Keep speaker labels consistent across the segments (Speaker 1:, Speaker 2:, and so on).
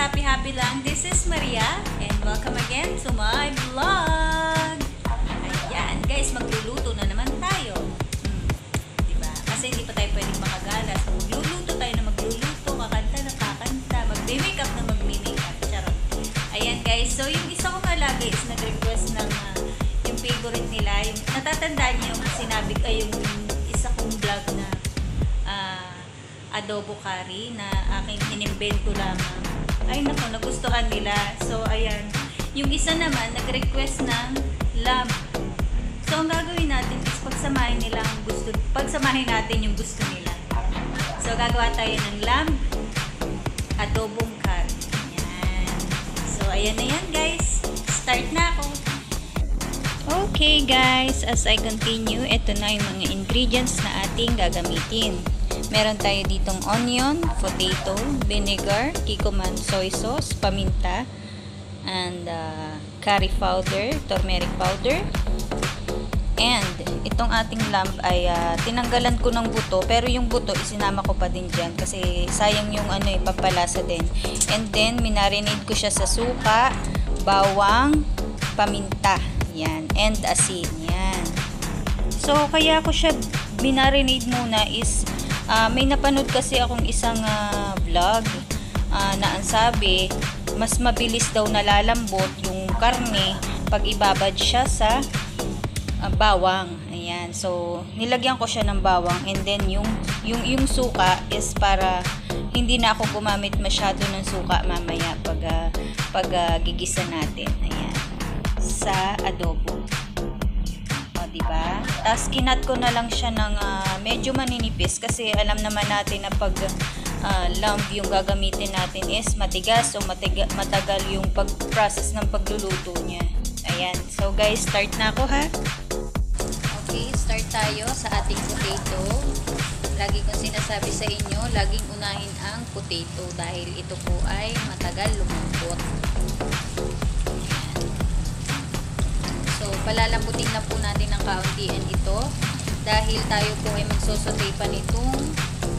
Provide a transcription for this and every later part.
Speaker 1: happy happy lang. This is Maria and welcome again to my vlog. Ayan, guys, magluluto na naman tayo. Hmm, diba? Kasi hindi pa tayo pwedeng makagala. So, magluluto tayo na magluluto, kakanta na kakanta, magbe-makeup na magme-makeup. Charot. Ayan, guys. So, yung isa kong alaga is nag-request ng ah, yung favorite nila. Yung, natatandaan niyo yung sinabi, ay yung isa kong vlog na ah, adobo curry na aking inimbento lamang. Ay nako, nagustuhan nila. So, ayan. Yung isa naman, nag-request ng lamb. So, ang gagawin natin is pagsamahin nila ang gusto, pagsamahin natin yung gusto nila. So, gagawa tayo ng lamb adobong curry. Ayan. So, ayan na yan guys. Start na ako. Okay guys, as I continue, ito na yung mga ingredients na ating gagamitin. Meron tayo ditong onion, potato, vinegar, kikoman soy sauce, paminta, and uh, curry powder, turmeric powder. And itong ating lamb ay uh, tinanggalan ko ng buto pero yung buto isinama ko pa din dyan kasi sayang yung ano eh, pampalasa din. And then minarinade ko siya sa suka, bawang, paminta. Yan. And asin. Yan. So, kaya ko siya binarinade muna is uh, may napanood kasi akong isang uh, vlog uh, na ang sabi mas mabilis daw nalalambot yung karne pag ibabad siya sa uh, bawang. Ayan. So, nilagyan ko siya ng bawang and then yung yung yung suka is para hindi na ako gumamit masyado ng suka mamaya pag uh, pag uh, gigisa natin. Ayan. Sa adobo. Di ba? Tapos kinat ko na lang siya ng uh, medyo maninipis kasi alam naman natin na pag uh, lamb yung gagamitin natin is matigas o matiga, matagal yung pag-process ng pagluluto niya. Ayan. So guys, start na ako ha. Okay, start tayo sa ating potato. Lagi kong sinasabi sa inyo, laging unahin ang potato dahil ito po ay matagal lumambot. Palalambutin na po natin ng kauntian ito dahil tayo po ay magsosote pa nitong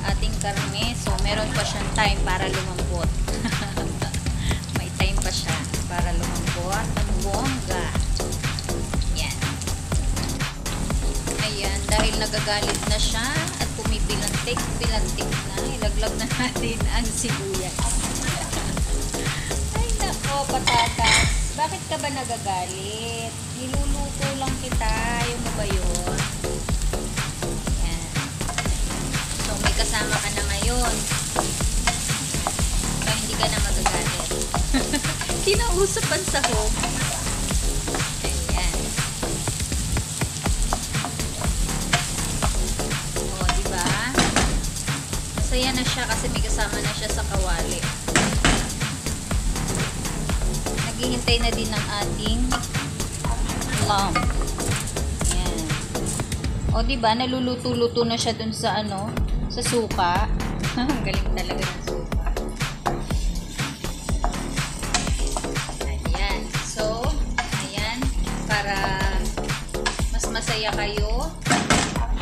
Speaker 1: ating karne. So, meron pa siyang time para lumambot. May time pa siya para lumambot. Ang bongga. Yan. Ayan. Dahil nagagalit na siya at pumipilantik-pilantik na, ilaglag na natin ang sibuyas. Ay, nako, patatas. Bakit ka ba nagagalit? Niluluto lang kita. Yung mo ba yun? Yan. So, may kasama ka na ngayon. So, hindi ka na magagalit. Kinausap ang sahog. Ayan. O, diba? Masaya na siya kasi may kasama na siya sa kawali naghihintay na din ng ating lamb. Yan. O, diba, naluluto-luto na siya dun sa ano, sa suka. Ang galing talaga ng suka. Ayan. So, ayan, para mas masaya kayo,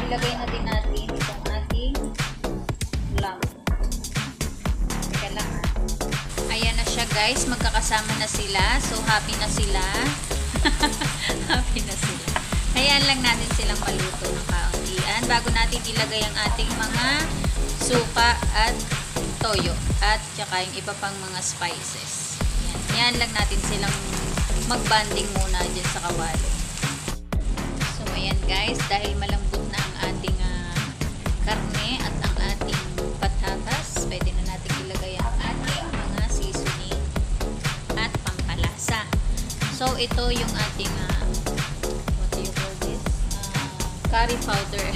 Speaker 1: ilagay na din natin itong ating lamb. Teka lang ha. Ayan na siya guys, magkakasama na sila. So happy na sila. Lang natin silang maluto ng kauntian bago natin ilagay ang ating mga suka at toyo at tsaka yung iba pang mga spices. Yan, yan lang natin silang magbanding muna dyan sa kawali. So ayan guys, dahil malambot na ang ating uh, karne at ang ating patatas, pwede na natin ilagay ang ating mga seasoning at pampalasa. So, ito yung ating curry powder.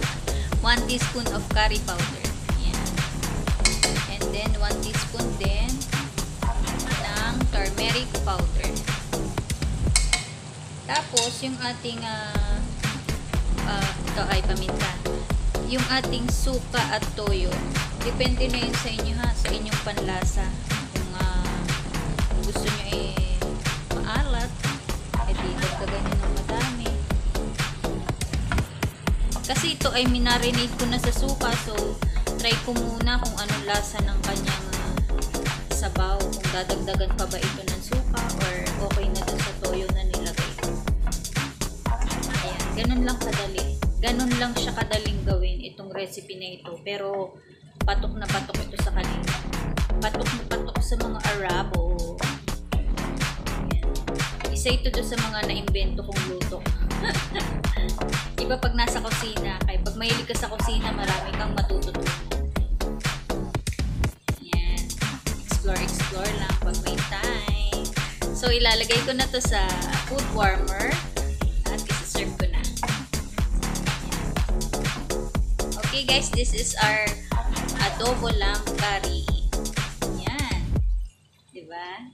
Speaker 1: 1 teaspoon of curry powder. Yan. And then, 1 teaspoon din ng turmeric powder. Tapos, yung ating uh, uh, ito ay paminta yung ating suka at toyo. Depende na yun sa inyo ha, sa inyong panlasa. Kung uh, gusto nyo eh maalat, eh di Kasi ito ay minarinate ko na sa suka, so try ko muna kung anong lasa ng kanyang uh, sabaw. Kung dadagdagan pa ba ito ng suka or okay na dun sa toyo na nilagay ko. Ayan, ganun lang kadali. Ganun lang siya kadaling gawin itong recipe na ito. Pero patok na patok ito sa kanila. Patok na patok sa mga Arabo. Ayan. Isa ito doon sa mga naimbento kong luto. Iba pag nasa kusina, kaya pag mahilig ka sa kusina, marami kang matututunan. Yan. Explore, explore lang pag may time. So, ilalagay ko na to sa food warmer at isa-serve ko na. Okay guys, this is our adobo lamb curry. Yan. Diba?